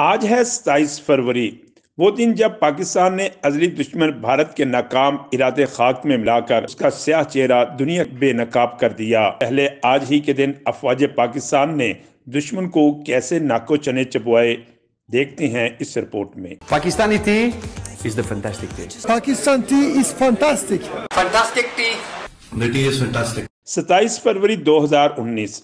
आज है सताईस फरवरी वो दिन जब पाकिस्तान ने अजली दुश्मन भारत के नाकाम इरादे खाक में मिलाकर उसका स्याह चेहरा दुनिया बेनकाब कर दिया पहले आज ही के दिन अफवाज पाकिस्तान ने दुश्मन को कैसे नाको चने चबुआए देखते हैं इस रिपोर्ट में पाकिस्तानी थी is the fantastic tea. Pakistan tea is fantastic. Fantastic tea. The tea is fantastic. 27 फरवरी 2019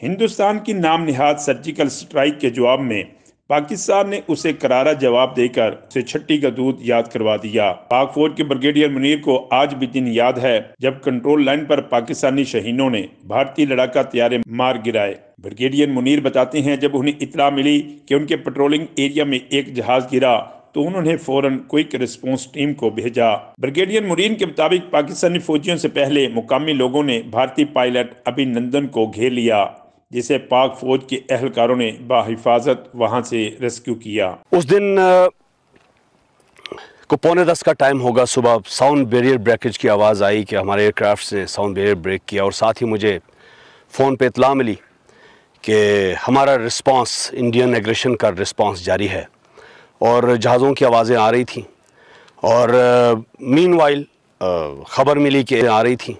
हिंदुस्तान की नाम निहाद सर्जिकल स्ट्राइक के जवाब में पाकिस्तान ने उसे करारा जवाब देकर उसे छट्टी का दूध याद करवा दिया। पाक फौज के ब्रिगेडियर मुनीर को आज भी दिन याद है जब कंट्रोल लाइन पर पाकिस्तानी शहीनों ने भारतीय लड़ाका तैयारे मार गिराए। ब्रिगेडियर मुनीर बताते हैं, जब उन्हें इतला मिली कि उनके पेट्रोलिंग एरिया में एक जहाज़ गिरा तो उन्होंने फ़ौरन क्विक रिस्पांस टीम को भेजा। ब्रिगेडियर मुरीन के मुताबिक पाकिस्तानी फौजियों से पहले मुकामी लोगों ने भारतीय पायलट अभिनंदन को घेर लिया। जिसे पाक फौज के एहलकारों ने बाहिफाजत वहाँ से रेस्क्यू किया। उस दिन को पौने दस का टाइम होगा, सुबह साउंड बैरियर ब्रेकेज की आवाज़ आई कि हमारे एयरक्राफ्ट ने साउंड बैरियर ब्रेक किया और साथ ही मुझे फ़ोन पे इतला मिली कि हमारा रिस्पांस इंडियन एग्रेशन का रिस्पांस जारी है और जहाज़ों की आवाज़ें आ रही थी। और मीन वाइल ख़बर मिली कि आ रही थी।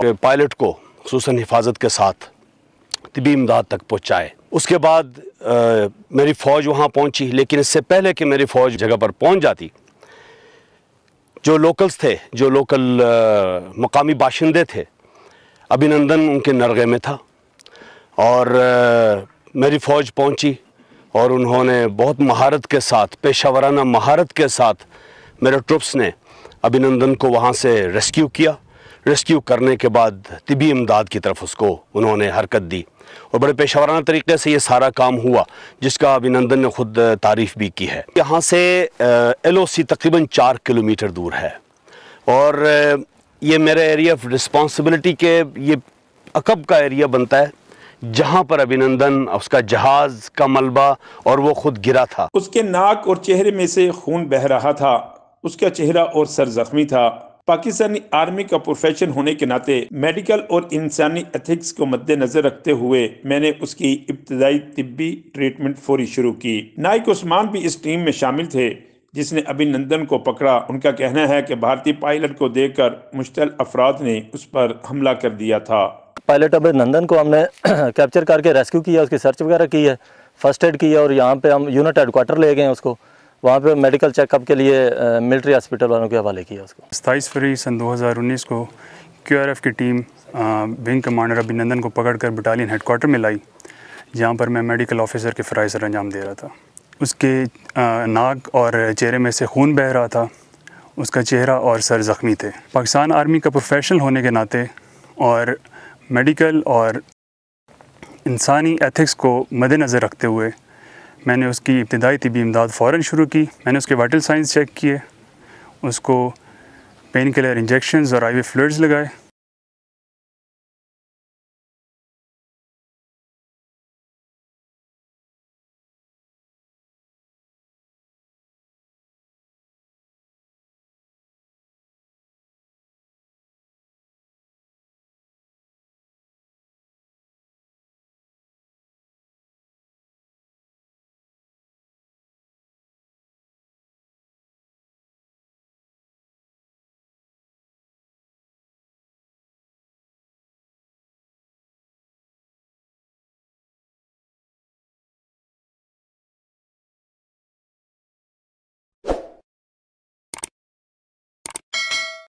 पायलट को खसूस हिफाजत के साथ तबी इमदाद तक पहुँचाए। उसके बाद अ, मेरी फ़ौज वहाँ पहुँची लेकिन इससे पहले कि मेरी फ़ौज जगह पर पहुँच जाती जो लोकल्स थे जो लोकल अ, मकामी बाशिंदे थे अभिनंदन उनके नरगे में था। और अ, मेरी फ़ौज पहुँची और उन्होंने बहुत महारत के साथ पेशा वराना महारत के साथ मेरे ट्रुप्स ने अभिनंदन को वहाँ से रेस्क्यू किया। रेस्क्यू करने के बाद तिबी इमदाद की तरफ़ उसको उन्होंने हरकत दी और बड़े पेशावराना तरीके से ये सारा काम हुआ, जिसका अभिनंदन ने खुद तारीफ़ भी की है। यहाँ से एल ओ सी तकरीबन चार किलोमीटर दूर है और ये मेरे एरिया ऑफ़ रिस्पॉन्सिबिलिटी के, ये अकब का एरिया बनता है, जहाँ पर अभिनंदन, उसका जहाज़ का मलबा और वो खुद गिरा था। उसके नाक और चेहरे में से खून बह रहा था, उसका चेहरा और सर जख्मी था। पाकिस्तानी आर्मी का प्रोफेशन होने के नाते मेडिकल और इंसानी एथिक्स को मद्देनजर रखते हुए मैंने उसकी इब्तदाई तिब्बी ट्रीटमेंट फौरी शुरू की। नाइक उस्मान भी इस टीम में शामिल थे, जिसने अभिनंदन को पकड़ा। उनका कहना है कि भारतीय पायलट को देखकर मुश्तल अफराद ने उस पर हमला कर दिया था। पायलट अभिनंदन को हमने कैप्चर करके रेस्क्यू किया, उसकी सर्च वगैरह की है, फ़र्स्ट एड किया और यहाँ पे हम यूनिट हेडक्वार्टर ले गए उसको। वहाँ पे मेडिकल चेकअप के लिए मिलिट्री हॉस्पिटल वालों के हवाले किया उसको। सताईस फरवरी सन 2019 को क्यूआरएफ की टीम विंग कमांडर अभिनंदन को पकड़कर बटालियन हेडक्वार्टर में लाई, जहाँ पर मैं मेडिकल ऑफिसर के फ़राइज सर अंजाम दे रहा था। उसके नाक और चेहरे में से खून बह रहा था। उसका चेहरा और सर ज़ख्मी थे। पाकिस्तान आर्मी का प्रोफेशनल होने के नाते और मेडिकल और इंसानी एथिक्स को मद्देनज़र रखते हुए मैंने उसकी इब्तदाई तबी इमदाद फ़ौर शुरू की, मैंने उसके वाइटल साइंस चेक किए, उसको पेन किलर इंजेक्शन और आई वी फ्लूइड्स लगाए।